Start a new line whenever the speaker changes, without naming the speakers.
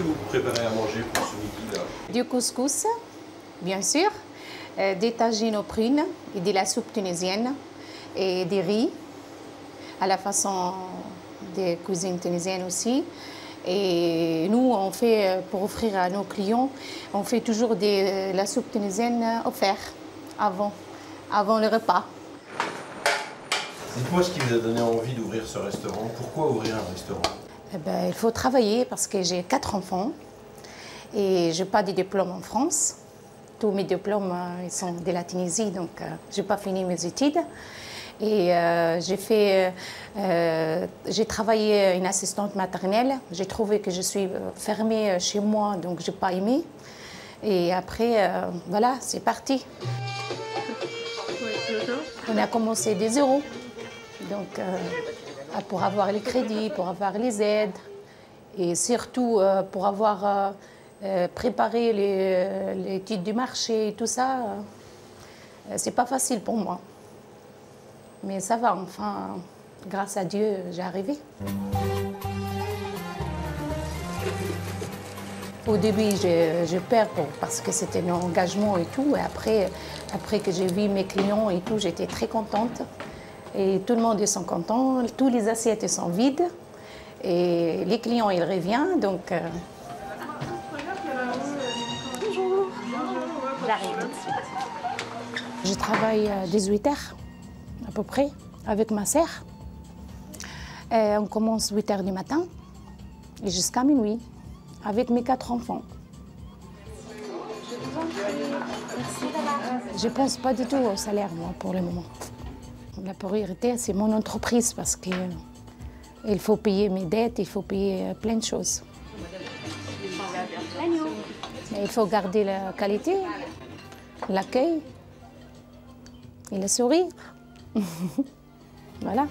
vous préparez à manger pour ce midi-là
Du couscous, bien sûr, euh, des tagines aux prunes et de la soupe tunisienne et des riz à la façon des cuisines tunisiennes aussi. Et nous, on fait, euh, pour offrir à nos clients, on fait toujours des, la soupe tunisienne offerte avant, avant le repas.
Dites-moi ce qui vous a donné envie d'ouvrir ce restaurant. Pourquoi ouvrir un restaurant?
Eh ben, il faut travailler parce que j'ai quatre enfants et je n'ai pas de diplôme en France. Tous mes diplômes euh, ils sont de la Tunisie, donc euh, je n'ai pas fini mes études. Et euh, j'ai fait, euh, j'ai travaillé une assistante maternelle. J'ai trouvé que je suis fermée chez moi, donc j'ai pas aimé. Et après, euh, voilà, c'est parti. On a commencé des zéros, donc pour avoir les crédits, pour avoir les aides, et surtout euh, pour avoir euh, euh, préparé les, titres du marché et tout ça. euh, c'est pas facile pour moi. Mais ça va, enfin, grâce à Dieu, j'ai arrivé. Au début, je, perds parce que c'était un engagement et tout. Et après, après que j'ai vu mes clients et tout, j'étais très contente. Et tout le monde ils sont contents, tous les assiettes sont vides. Et les clients, ils reviennent. Donc, euh,
J'arrive tout de suite.
je travaille à 18 heures, à peu près, avec ma sœur. Et on commence 8 heures du matin et jusqu'à minuit, avec mes quatre enfants. Je ne pense pas du tout au salaire, moi, pour le moment. La priorité, c'est mon entreprise parce qu'il faut payer mes dettes, il faut payer euh, plein de choses. Mais il faut garder la qualité, l'accueil et le sourire. voilà.